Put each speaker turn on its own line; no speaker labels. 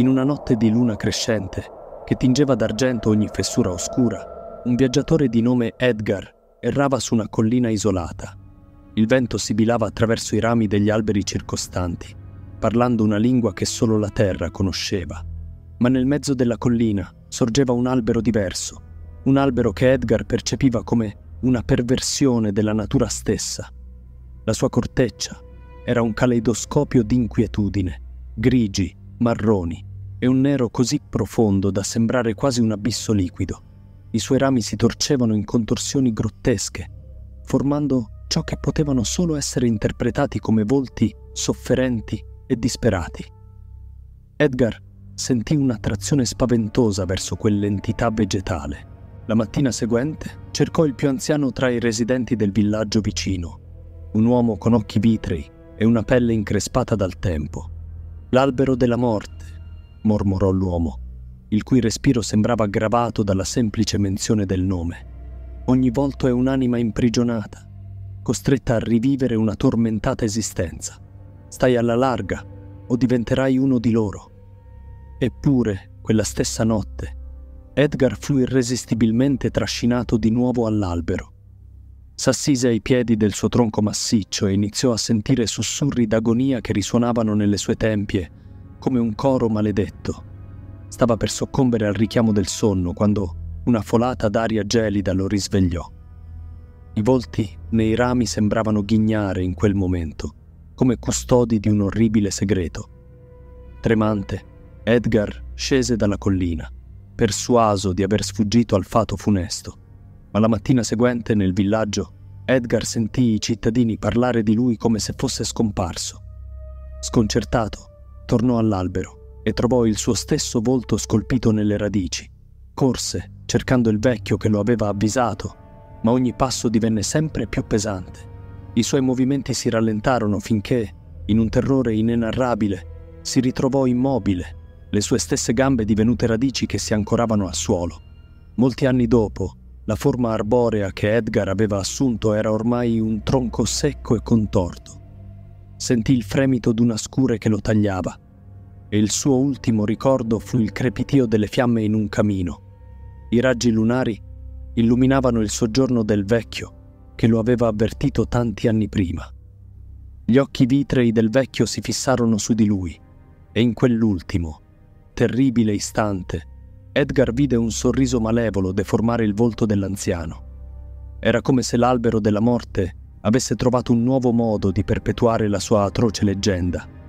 In una notte di luna crescente, che tingeva d'argento ogni fessura oscura, un viaggiatore di nome Edgar errava su una collina isolata. Il vento sibilava attraverso i rami degli alberi circostanti, parlando una lingua che solo la terra conosceva. Ma nel mezzo della collina sorgeva un albero diverso, un albero che Edgar percepiva come una perversione della natura stessa. La sua corteccia era un caleidoscopio di inquietudine, grigi, marroni e un nero così profondo da sembrare quasi un abisso liquido. I suoi rami si torcevano in contorsioni grottesche, formando ciò che potevano solo essere interpretati come volti sofferenti e disperati. Edgar sentì un'attrazione spaventosa verso quell'entità vegetale. La mattina seguente cercò il più anziano tra i residenti del villaggio vicino, un uomo con occhi vitrei e una pelle increspata dal tempo. L'albero della morte, mormorò l'uomo, il cui respiro sembrava aggravato dalla semplice menzione del nome. Ogni volto è un'anima imprigionata, costretta a rivivere una tormentata esistenza. Stai alla larga o diventerai uno di loro. Eppure, quella stessa notte, Edgar fu irresistibilmente trascinato di nuovo all'albero. S'assise ai piedi del suo tronco massiccio e iniziò a sentire sussurri d'agonia che risuonavano nelle sue tempie come un coro maledetto. Stava per soccombere al richiamo del sonno quando una folata d'aria gelida lo risvegliò. I volti nei rami sembravano ghignare in quel momento, come custodi di un orribile segreto. Tremante, Edgar scese dalla collina, persuaso di aver sfuggito al fato funesto. Ma la mattina seguente, nel villaggio, Edgar sentì i cittadini parlare di lui come se fosse scomparso. Sconcertato, tornò all'albero e trovò il suo stesso volto scolpito nelle radici. Corse, cercando il vecchio che lo aveva avvisato, ma ogni passo divenne sempre più pesante. I suoi movimenti si rallentarono finché, in un terrore inenarrabile, si ritrovò immobile, le sue stesse gambe divenute radici che si ancoravano al suolo. Molti anni dopo, la forma arborea che Edgar aveva assunto era ormai un tronco secco e contorto sentì il fremito d'una scure che lo tagliava e il suo ultimo ricordo fu il crepitio delle fiamme in un camino. I raggi lunari illuminavano il soggiorno del vecchio che lo aveva avvertito tanti anni prima. Gli occhi vitrei del vecchio si fissarono su di lui e in quell'ultimo, terribile istante, Edgar vide un sorriso malevolo deformare il volto dell'anziano. Era come se l'albero della morte avesse trovato un nuovo modo di perpetuare la sua atroce leggenda.